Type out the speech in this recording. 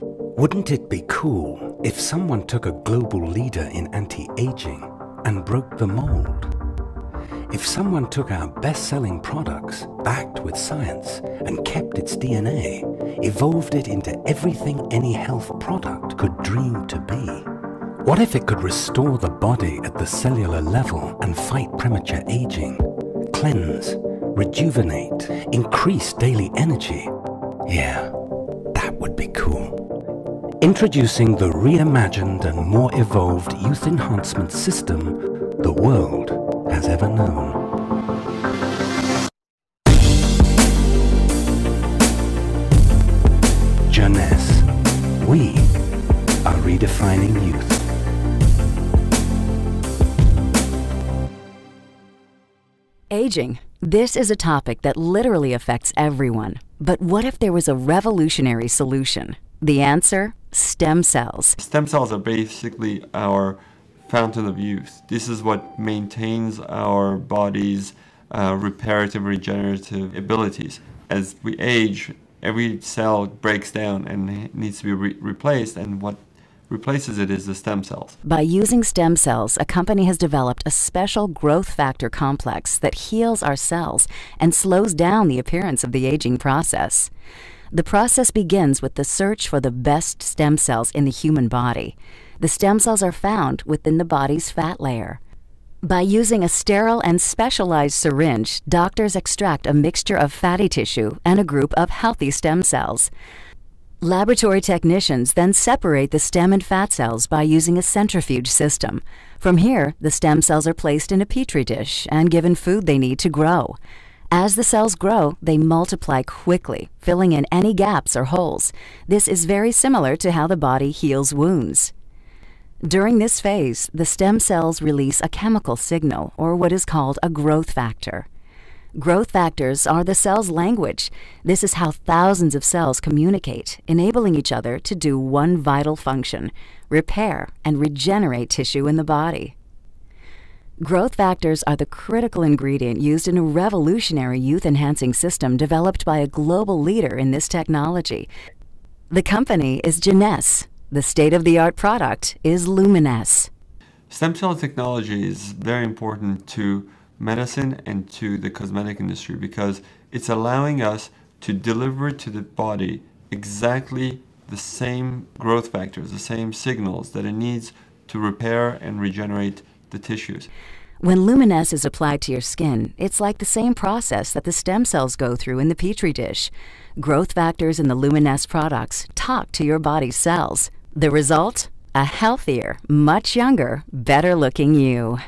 Wouldn't it be cool if someone took a global leader in anti-aging and broke the mold? If someone took our best-selling products, backed with science, and kept its DNA, evolved it into everything any health product could dream to be? What if it could restore the body at the cellular level and fight premature aging, cleanse, rejuvenate, increase daily energy? Yeah, Introducing the reimagined and more evolved youth enhancement system the world has ever known. Jeunesse. We are redefining youth. Aging. This is a topic that literally affects everyone. But what if there was a revolutionary solution? The answer? Stem cells. Stem cells are basically our fountain of youth. This is what maintains our body's uh, reparative, regenerative abilities. As we age, every cell breaks down and needs to be re- replaced, and what replaces it is the stem cells. By using stem cells, a company has developed a special growth factor complex that heals our cells and slows down the appearance of the aging process. The process begins with the search for the best stem cells in the human body. The stem cells are found within the body's fat layer. By using a sterile and specialized syringe, doctors extract a mixture of fatty tissue and a group of healthy stem cells. Laboratory technicians then separate the stem and fat cells by using a centrifuge system. From here, the stem cells are placed in a petri dish and given food they need to grow. As the cells grow, they multiply quickly, filling in any gaps or holes. This is very similar to how the body heals wounds. During this phase, the stem cells release a chemical signal, or what is called a growth factor. Growth factors are the cell's language. This is how thousands of cells communicate, enabling each other to do one vital function repair and regenerate tissue in the body. Growth factors are the critical ingredient used in a revolutionary youth enhancing system developed by a global leader in this technology. The company is Jeunesse. The state of the art product is Luminesce. Stem cell technology is very important to medicine and to the cosmetic industry because it's allowing us to deliver to the body exactly the same growth factors, the same signals that it needs to repair and regenerate the tissues. When Luminesce is applied to your skin, it's like the same process that the stem cells go through in the petri dish. Growth factors in the Luminesce products talk to your body's cells. The result? A healthier, much younger, better looking you.